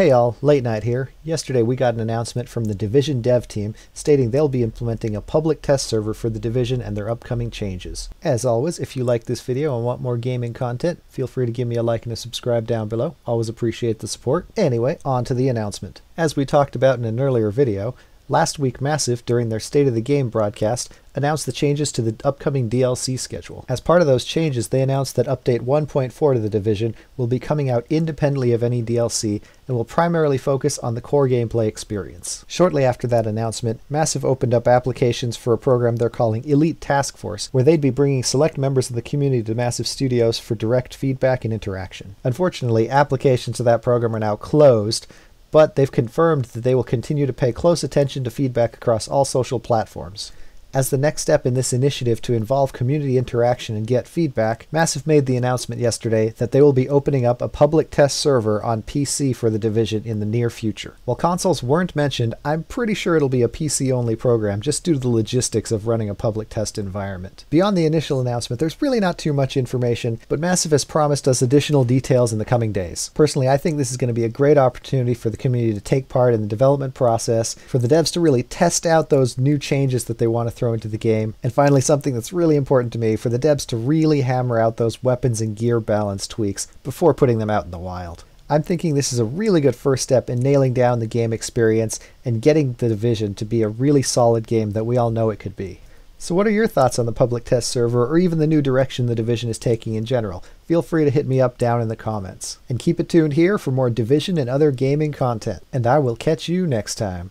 Hey all, late night here. Yesterday we got an announcement from the Division dev team stating they'll be implementing a public test server for the Division and their upcoming changes. As always, if you like this video and want more gaming content, feel free to give me a like and a subscribe down below. Always appreciate the support. Anyway, on to the announcement. As we talked about in an earlier video, Last week, Massive, during their State of the Game broadcast, announced the changes to the upcoming DLC schedule. As part of those changes, they announced that Update 1.4 to the Division will be coming out independently of any DLC and will primarily focus on the core gameplay experience. Shortly after that announcement, Massive opened up applications for a program they're calling Elite Task Force, where they'd be bringing select members of the community to Massive Studios for direct feedback and interaction. Unfortunately, applications to that program are now closed, but they've confirmed that they will continue to pay close attention to feedback across all social platforms. As the next step in this initiative to involve community interaction and get feedback, Massive made the announcement yesterday that they will be opening up a public test server on PC for the division in the near future. While consoles weren't mentioned, I'm pretty sure it'll be a PC only program just due to the logistics of running a public test environment. Beyond the initial announcement, there's really not too much information, but Massive has promised us additional details in the coming days. Personally, I think this is going to be a great opportunity for the community to take part in the development process, for the devs to really test out those new changes that they want to throw into the game. And finally, something that's really important to me for the devs to really hammer out those weapons and gear balance tweaks before putting them out in the wild. I'm thinking this is a really good first step in nailing down the game experience and getting the Division to be a really solid game that we all know it could be. So, what are your thoughts on the public test server or even the new direction the Division is taking in general? Feel free to hit me up down in the comments. And keep it tuned here for more Division and other gaming content. And I will catch you next time.